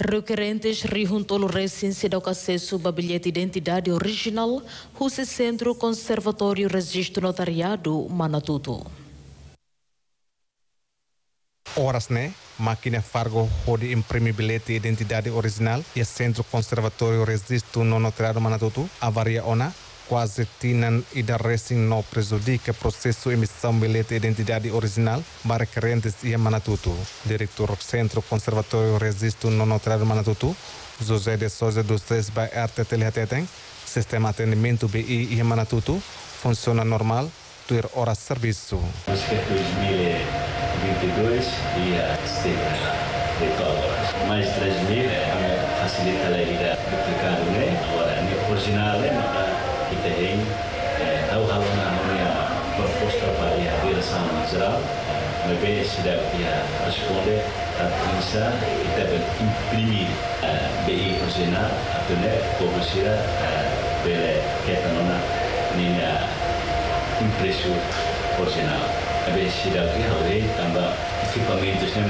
Requerentes rijuntolo recência do acesso ao bilhete de identidade original, o Centro Conservatório Registro Notariado, Manatuto. Horas, né? Máquina Fargo pode imprimir bilhete de identidade original e Centro Conservatório Registro Notariado Manatuto, avaria ona, quase tinan e da racing não prejudica processo emissão bilhete de identidade original para crentes e Manatuto. Diretor Centro Conservatório Registro no Notariado Manatuto, José de Souza dos Três by Arte Telehateteng, sistema atendimento BI e Manatuto, funciona normal, ter hora de serviço. Acho que 2022 ia esteve de. Mais 3 mil facilita a vida duplicado, né? Agora, original, né? Kita ini tahu hal namanya proposta para a direção geral lebih sudah dia responde tapi bisa kita imprimir BI original atau ne publisir bela kita nona ni impresso original lebih sudah dia oleh tambah equipamentos né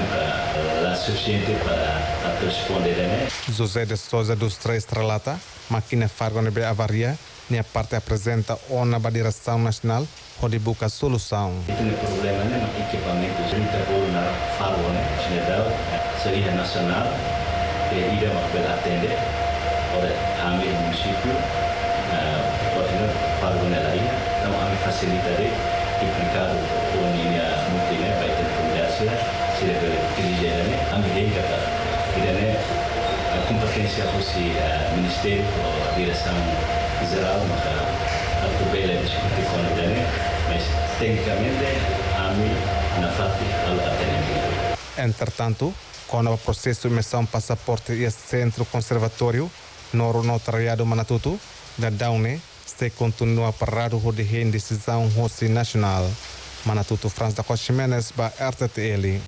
lá suficiente para responder né José de Souza dos Três relata máquina Fargo nebe avaria minha parte apresenta uma direção nacional onde busca solução. Itu problema né, equipamento junto na faro né, general seria nacional e ida makbel atende oleh kami município uh, faro né lain, então kami facilitare implicado com linha multiné baik telekomunikasi sila kerja né, kami hingga kita né kompetência fosse ministério ou direção geral, maka aku bela diskusi konadane, mas tecnicamente kami nafati al atendimento. Entretanto, com o processo de emissão passaporte e centro conservatório no notariado Manatutu, da Daune, se continua parado de decisão Rossi Nacional. Manatutu Franz da Costa Jimenez, ba RTTL.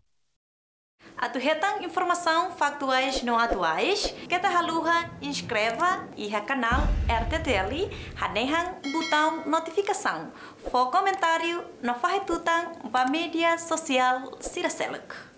Hetang informação factuais não atuais, que ta haluha inscreva e canal RTTL, hadehang botão notificação. For comentário, no fahetutang ba mídia social Siraseluk.